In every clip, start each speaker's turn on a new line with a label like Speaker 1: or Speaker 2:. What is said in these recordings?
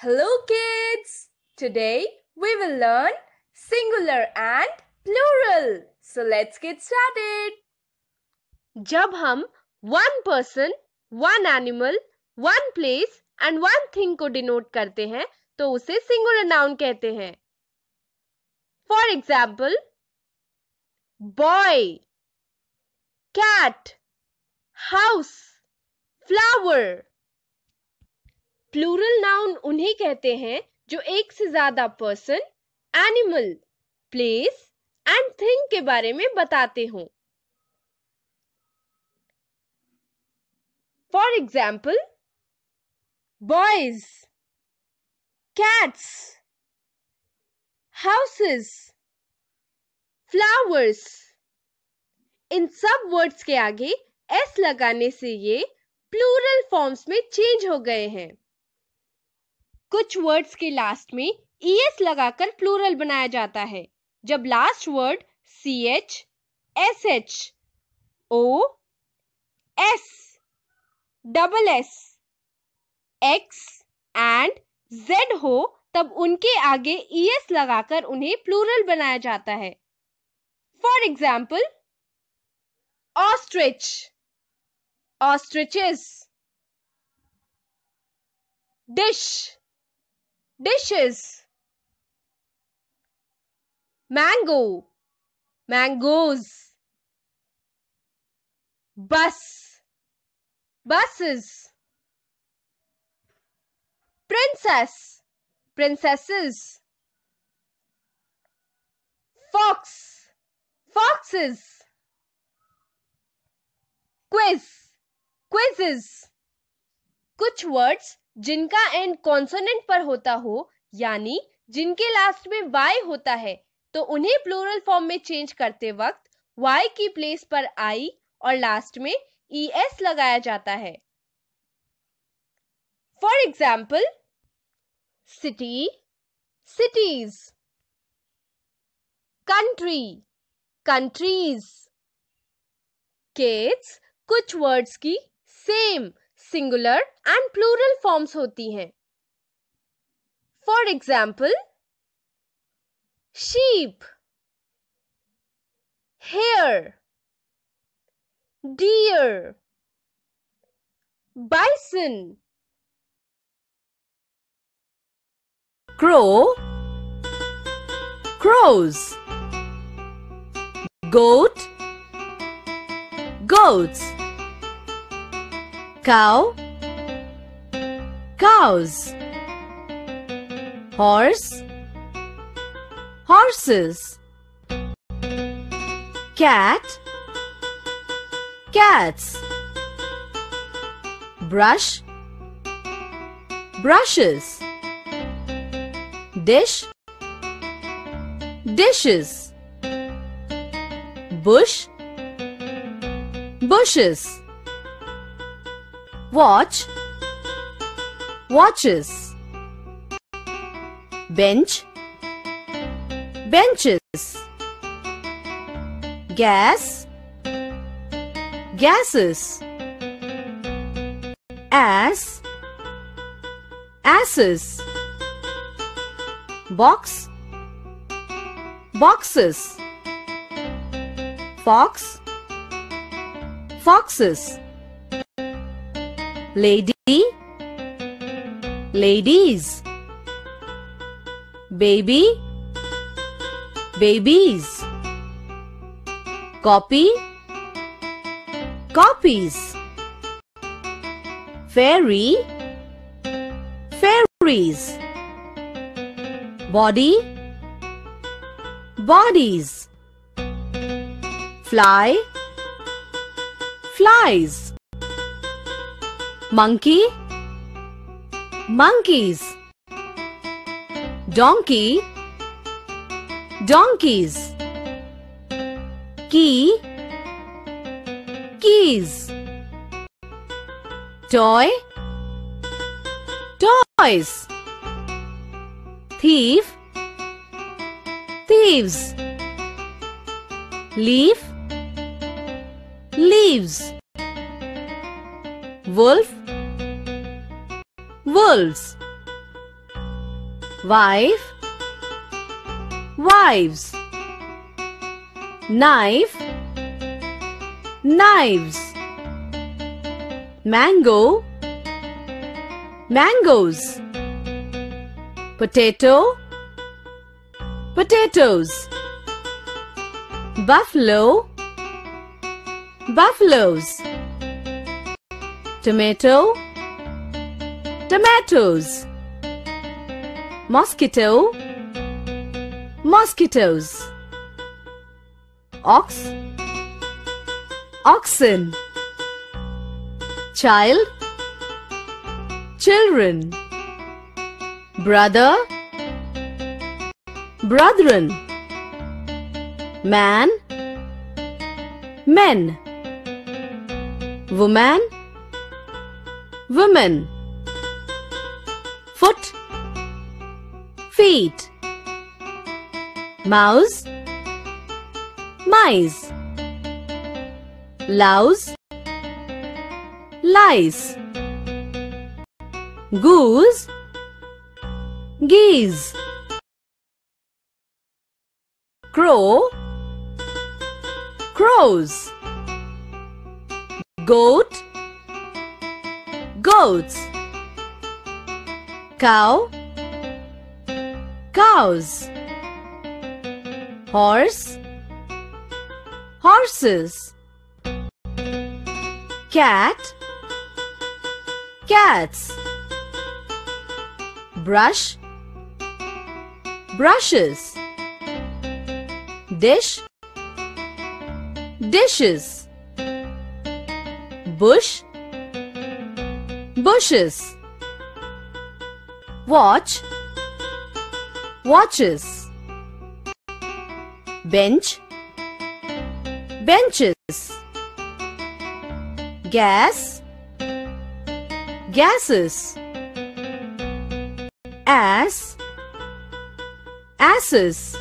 Speaker 1: Hello kids! Today we will learn singular and plural. So let's get started.
Speaker 2: जब हम one person, one animal, one place and one thing को denote करते हैं तो उसे singular noun कहते हैं for example boy cat house flower plural noun उन्हें कहते हैं जो एक से ज़्यादा person animal place and thing के बारे में बताते हों। For example boys cats houses flowers इन सब वर्ड्स के आगे एस लगाने से ये प्लूरल फॉर्म्स में चेंज हो गए हैं। कुछ वर्ड्स के लास्ट में ई एस लगाकर प्लूरल बनाया जाता है। जब last word C H S H O S double S X and Z हो, तब उनके आगे ई एस लगाकर उन्हें प्लूरल बनाया जाता है। For example ostrich ostriches dish dishes. Mango. Mangoes. Bus. Buses. Princess. Princesses. Fox. Foxes. Quiz. Quizzes. कुछ words जिनका एंड कॉन्सोनेंट पर होता हो, यानी जिनके लास्ट में वाई होता है तो उन्हें प्लूरल फॉर्म में चेंज करते वक्त वाई की प्लेस पर आई और लास्ट में ई एस लगाया जाता है। For example city cities country countries kids कुछ वर्ड्स की same singular and plural forms होती हैं। For example sheep, hair, deer, bison.
Speaker 3: Crow, crows, goat, goats cow. Cows. Horse. Horses. Cat. Cats. Brush. Brushes. Dish. Dishes. Bush. Bushes watch. Watches. Bench. Benches. Gas. Gases. Ass asses. Box. Boxes. Fox. Foxes lady? Ladies? Baby? Babies? Copy? Copies? Fairy? Fairies? Body? Bodies? Fly? Flies monkey? Monkeys. Donkey? Donkeys. Key? Keys. Toy? Toys. Thief? Thieves. Leaf? Leaves. Wolf wolves. Wife. Wives. Knife. Knives. Mango. Mangoes. Potato. Potatoes. Buffalo. Buffaloes. Tomato tomatoes. Mosquito. Mosquitoes. Ox. Oxen. Child. Children. Brother. Brethren. Man. Men. Woman. Women feet. Mouse. Mice. Louse. Lice. Goose. Geese. Crow. Crows. Goat. Goats. Cow cows horse horses cat cats brush brushes dish dishes bush bushes watch watches. Bench. Benches. Gas. Gases. Ass. Asses.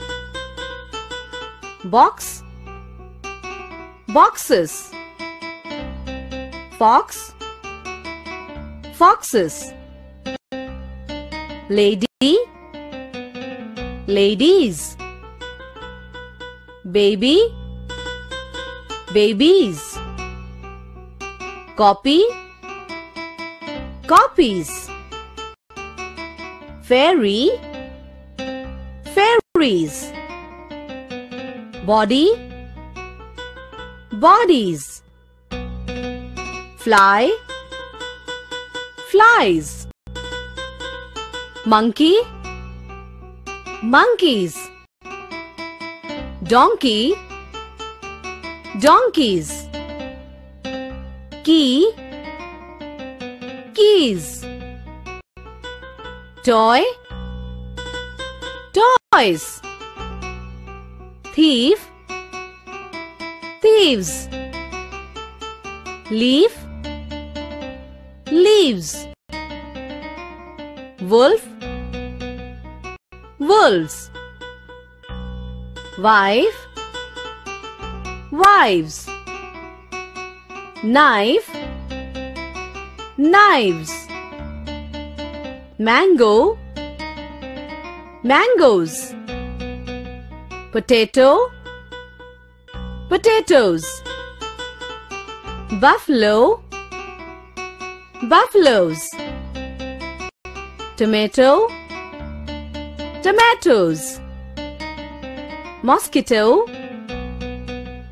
Speaker 3: Box. Boxes. Fox. Foxes. Lady ladies. Baby. Babies. Copy. Copies. Fairy. Fairies. Body. Bodies. Fly. Flies. Monkey monkeys. Donkey. Donkeys. Key. Keys. Toy. Toys. Thief. Thieves. Leaf. Leaves. Wolf wolves wife. Wives. Knife. Knives. Mango. Mangoes. Potato. Potatoes. Buffalo. Buffaloes. Tomato tomatoes. Mosquito.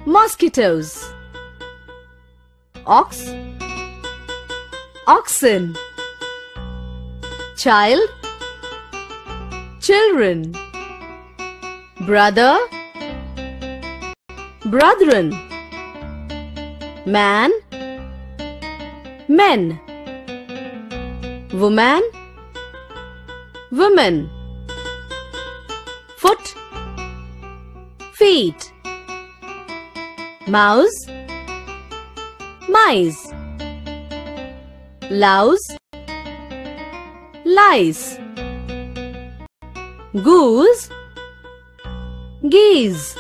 Speaker 3: Mosquitoes. Ox. Oxen. Child. Children. Brother. Brethren. Man. Men. Woman. Women foot. Feet. Mouse mice. Louse. Lice. Goose. Geese